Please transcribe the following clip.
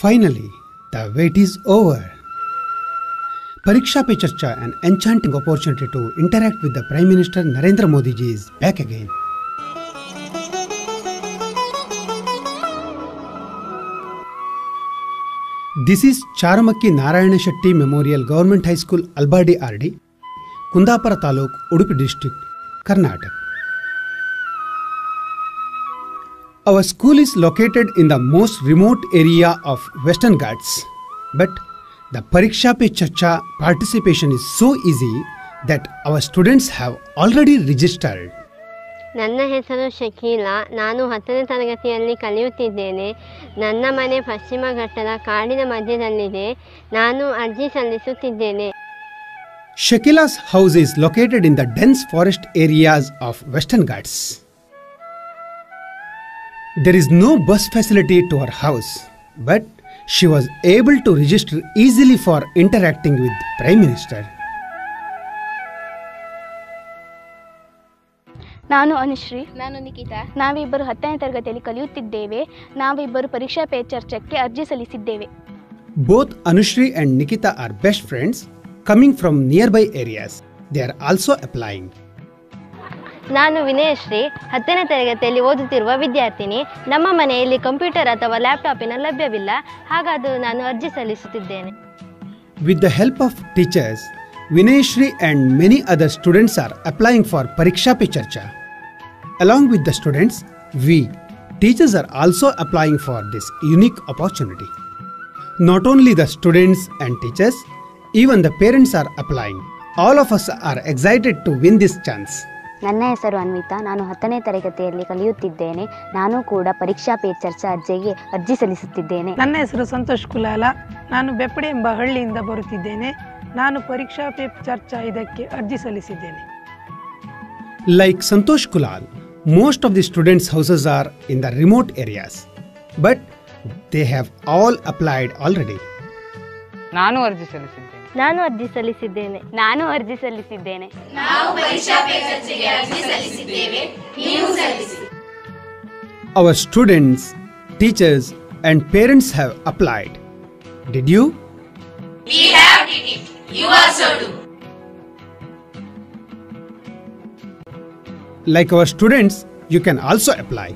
Finally, the wait is over. Pariksha Pe Charcha, an enchanting opportunity to interact with the Prime Minister Narendra Modi ji is back again. This is Charamaki Narayana Shetty Memorial Government High School, Albadi RD, Kundapara Taluk, Udupi District, Karnataka. Our school is located in the most remote area of Western Ghats, but the Pariksha Pe Charcha participation is so easy that our students have already registered. ನನ್ನ ಹೆಸರು ಶಕೀಲಾ ನಾನು ಹತ್ತನೇ ತರಗತಿಯಲ್ಲಿ ಕಲಿಯುತ್ತಿದ್ದೇನೆ ನನ್ನ ಮನೆ ಪಶ್ಚಿಮ ಘಟ್ಟದ ಕಾಡಿನ ಮಧ್ಯದಲ್ಲಿದೆ ನಾನು ಅರ್ಜಿ ಸಲ್ಲಿಸುತ್ತಿದ್ದೇನೆ Shakila's house is located in the dense forest areas of Western Ghats. There is no bus facility to her house, but she was able to register easily for interacting with Prime Minister. ನಾನು ಅನುಶ್ರೀ ನಾನು ನಿಖಿತಾ ನಾವಿಬ್ಬರು ಹತ್ತನೇ ತರಗತಿಯಲ್ಲಿ ಕಲಿಯುತ್ತಿದ್ದೇವೆ ನಾವಿಬ್ಬರು ಪರೀಕ್ಷಾ pay ಚರ್ಚಕ್ಕೆ ಅರ್ಜಿ ಸಲ್ಲಿಸಿದ್ದೇವೆ Both Anushri and Nikita are best friends coming from nearby areas. They are also applying. ನಾನು ವಿನಯಶ್ರೀ ಹತ್ತನೇ ತರಗತಿಯಲ್ಲಿ ಓದುತ್ತಿರುವ ವಿದ್ಯಾರ್ಥಿನಿ. ನಮ್ಮ ಮನೆಯಲ್ಲಿ ಕಂಪ್ಯೂಟರ್ ಅಥವಾ ಲ್ಯಾಪ್ಟಾಪಿನ ಲಭ್ಯವಿಲ್ಲ. ಹಾಗಾದರೂ ನಾನು ಅರ್ಜಿ ಸಲ್ಲಿಸುತ್ತಿದ್ದೇನೆ. With the help of teachers Vinayashree and many other students are applying for Pariksha Pe Charcha. Along with the students we teachers are also applying for this unique opportunity Not only the students and teachers, even the parents are applying. All of us are excited to win this chance. ನನ್ನ ಹೆಸರು ಅನ್ವಿತಾ. ನಾನು ಹತ್ತನೇ ತರಗತಿಯಲ್ಲಿ ಕಲಿಯುತ್ತಿದ್ದೇನೆ. ನಾನು ಕೂಡ ಪರೀಕ್ಷಾ ಪೇ ಚರ್ಚಾ ಅರ್ಜಿಗೆ ಅರ್ಜಿ ಸಲ್ಲಿಸುತ್ತಿದ್ದೇನೆ. ನನ್ನ ಹೆಸರು ಸಂತೋಷ್ ಕುಲಾಲ. ನಾನು ಬೆಪ್ಪಡೆ ಎಂಬ ಹಳ್ಳಿಯಿಂದ ಬರುತ್ತಿದ್ದೇನೆ. ನಾನು ಪರೀಕ್ಷಾ ಪೇ ಚರ್ಚಾ ಇದಕ್ಕೆ ಅರ್ಜಿ ಸಲ್ಲಿಸಿದ್ದೇನೆ. Like Santosh Kulal most of the students houses are in the remote areas but they have all applied already ನಾನು ಅರ್ಜಿ ಸಲ್ಲಿಸಿದ್ದೇನೆ. ನಾನು ಅರ್ಜಿ ಸಲ್ಲಿಸಿದ್ದೇನೆ ನಾನು ಅರ್ಜಿ ಸಲ್ಲಿಸಿದ್ದೇನೆ Our students, teachers, and parents have applied. Did you? We have did it. You also do. Like our students, you can also apply.